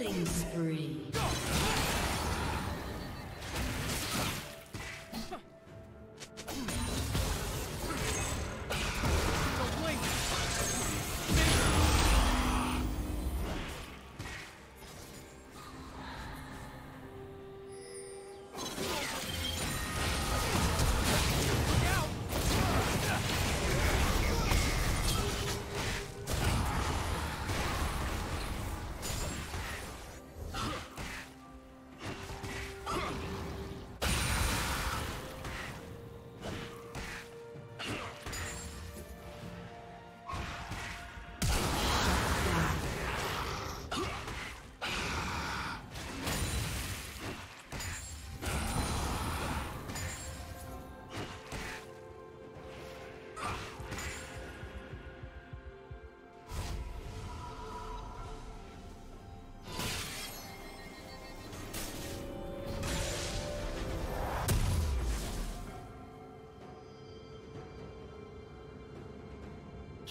Killing spree.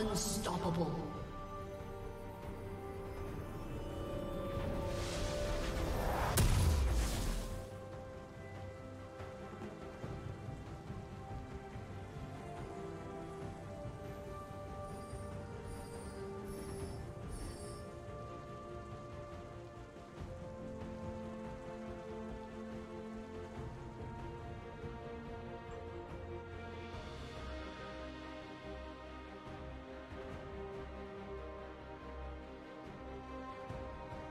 Unstoppable.